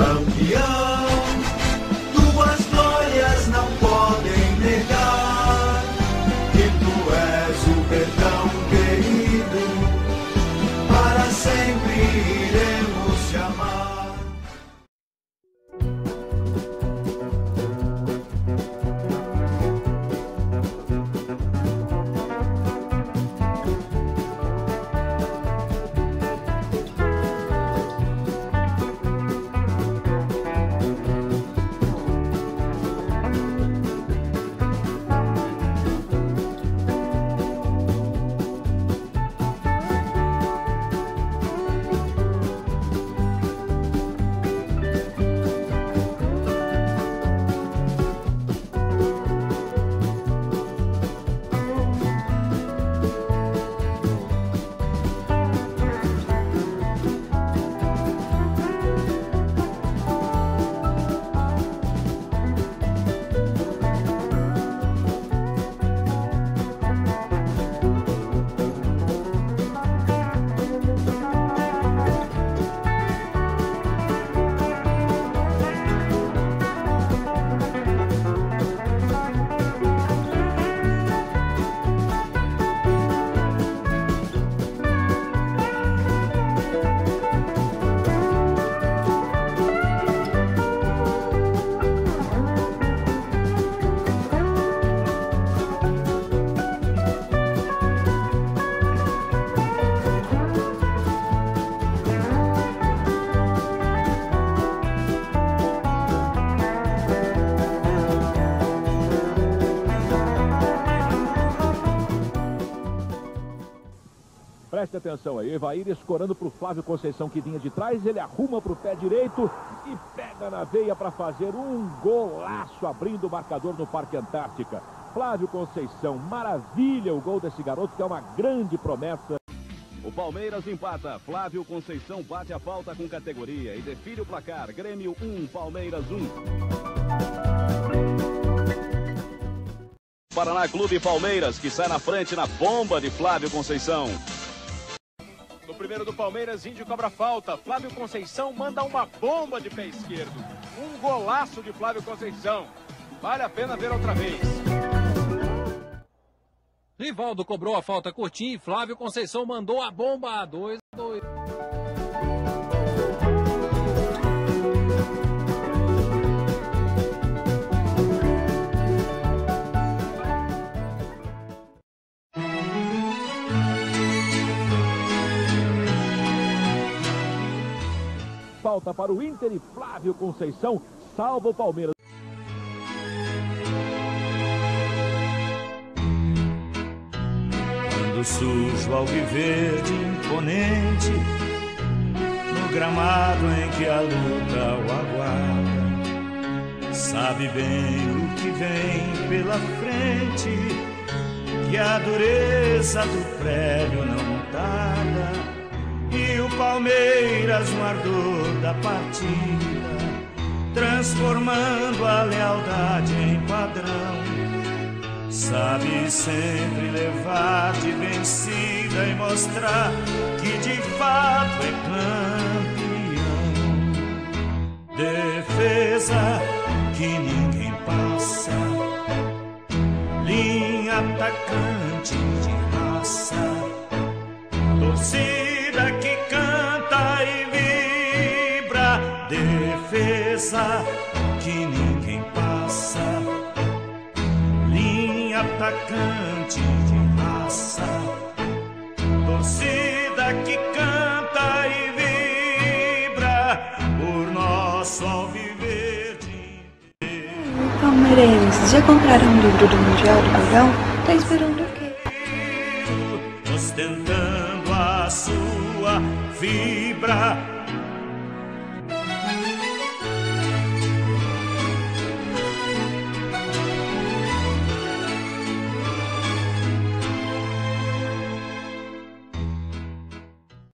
Campeão. Preste atenção aí, Evair escorando para o Flávio Conceição que vinha de trás, ele arruma para o pé direito e pega na veia para fazer um golaço abrindo o marcador no Parque Antártica. Flávio Conceição, maravilha o gol desse garoto que é uma grande promessa. O Palmeiras empata. Flávio Conceição bate a falta com categoria e define o placar. Grêmio 1, Palmeiras 1. Paraná Clube Palmeiras, que sai na frente na bomba de Flávio Conceição. No primeiro do Palmeiras, Índio cobra falta. Flávio Conceição manda uma bomba de pé esquerdo. Um golaço de Flávio Conceição. Vale a pena ver outra vez. Rivaldo cobrou a falta curtinha e Flávio Conceição mandou a bomba a 2 a 2. Falta para o Inter e Flávio Conceição salva o Palmeiras. Quando sujo alviverde imponente No gramado em que a luta o aguarda Sabe bem o que vem pela frente Que a dureza do prédio não tarda Palmeiras no ardor da partida Transformando a lealdade em padrão Sabe sempre levar de vencida e mostrar que de fato é campeão. Defesa que ninguém passa, linha atacante de Defesa que ninguém passa atacante de raça, torcida que canta e vibra por nosso viver de Palmeirenses, já compraram o livro do Mundial do Verão? Tá esperando o quê? ostentando a sua fibra